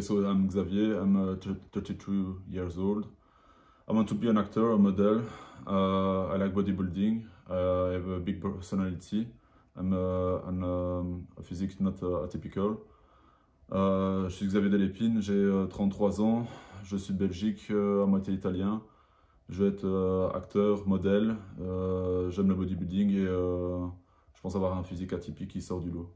So I'm Xavier, I'm uh, 32 years old. I want to be an actor, a model. Uh, I like bodybuilding. Uh, I have a big personality. I'm uh, um, a physique not uh, atypical. Uh, je suis Xavier Delépine, j'ai euh, 33 ans. Je suis de Belgique, euh, à moitié italien. Je vais être euh, acteur, modèle. J'aime le bodybuilding et je pense avoir un physique atypique qui sort du lot.